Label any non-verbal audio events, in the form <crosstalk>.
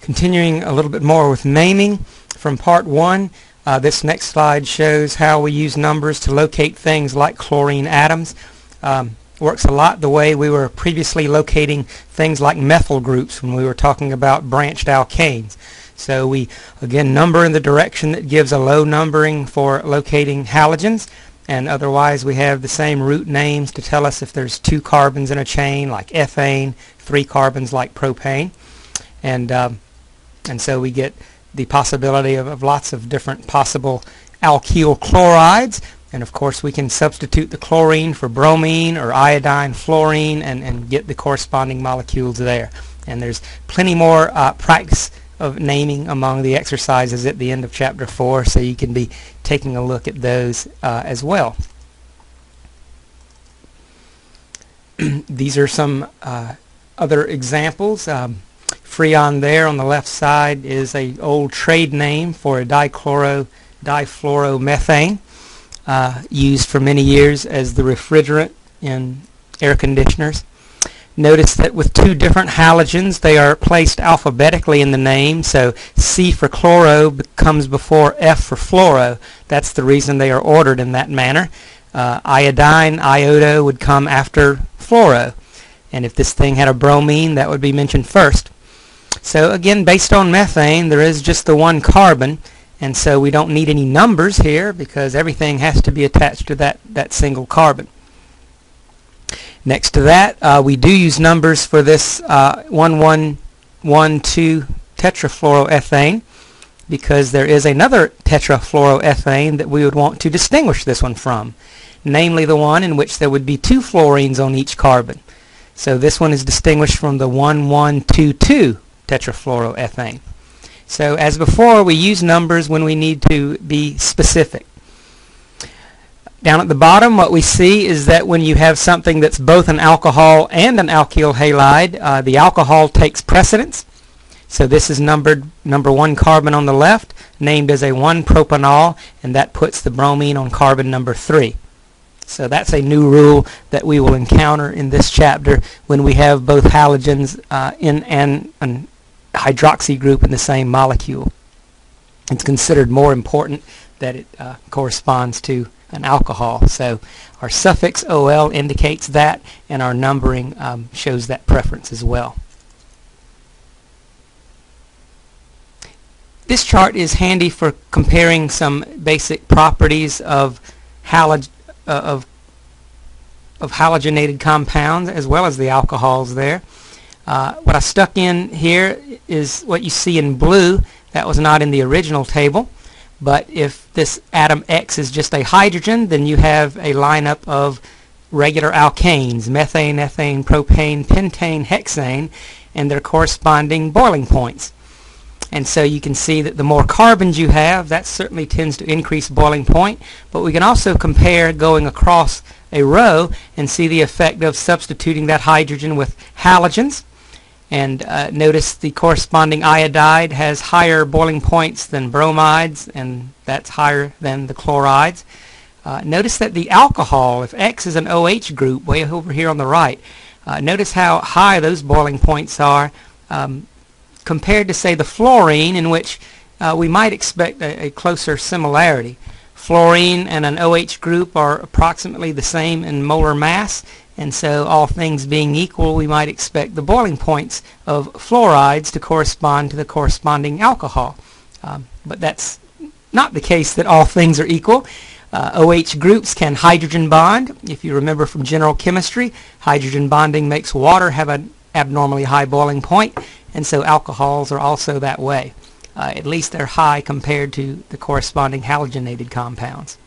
continuing a little bit more with naming from part one, uh, this next slide shows how we use numbers to locate things like chlorine atoms. Um, works a lot the way we were previously locating things like methyl groups when we were talking about branched alkanes. So we again number in the direction that gives a low numbering for locating halogens and otherwise we have the same root names to tell us if there's two carbons in a chain like ethane, three carbons like propane and um, and so we get the possibility of, of lots of different possible alkyl chlorides and of course we can substitute the chlorine for bromine or iodine, fluorine and, and get the corresponding molecules there. And there's plenty more uh, practice of naming among the exercises at the end of chapter 4 so you can be taking a look at those uh, as well. <clears throat> These are some uh, other examples. Um, Freon there on the left side is a old trade name for a dichloro difluoromethane uh, used for many years as the refrigerant in air conditioners. Notice that with two different halogens, they are placed alphabetically in the name, so C for chloro comes before F for fluoro. That's the reason they are ordered in that manner. Uh, iodine, iodo would come after fluoro. And if this thing had a bromine, that would be mentioned first. So again, based on methane, there is just the one carbon, and so we don't need any numbers here because everything has to be attached to that, that single carbon. Next to that, uh, we do use numbers for this uh, 1112 tetrafluoroethane because there is another tetrafluoroethane that we would want to distinguish this one from, namely the one in which there would be two fluorines on each carbon. So this one is distinguished from the 1122 tetrafluoroethane. So as before, we use numbers when we need to be specific. Down at the bottom, what we see is that when you have something that's both an alcohol and an alkyl halide, uh, the alcohol takes precedence. So this is numbered number one carbon on the left, named as a 1-propanol, and that puts the bromine on carbon number 3. So that's a new rule that we will encounter in this chapter when we have both halogens uh, in an, an hydroxy group in the same molecule. It's considered more important that it uh, corresponds to an alcohol. So our suffix OL indicates that and our numbering um, shows that preference as well. This chart is handy for comparing some basic properties of, uh, of, of halogenated compounds as well as the alcohols there. Uh, what I stuck in here is what you see in blue. That was not in the original table. But if this atom X is just a hydrogen, then you have a lineup of regular alkanes, methane, ethane, propane, pentane, hexane, and their corresponding boiling points. And so you can see that the more carbons you have, that certainly tends to increase boiling point. But we can also compare going across a row and see the effect of substituting that hydrogen with halogens and uh, notice the corresponding iodide has higher boiling points than bromides, and that's higher than the chlorides. Uh, notice that the alcohol, if X is an OH group way over here on the right, uh, notice how high those boiling points are um, compared to, say, the fluorine, in which uh, we might expect a, a closer similarity. Fluorine and an OH group are approximately the same in molar mass, and so all things being equal, we might expect the boiling points of fluorides to correspond to the corresponding alcohol. Um, but that's not the case that all things are equal. Uh, OH groups can hydrogen bond. If you remember from general chemistry, hydrogen bonding makes water have an abnormally high boiling point, and so alcohols are also that way. Uh, at least they're high compared to the corresponding halogenated compounds.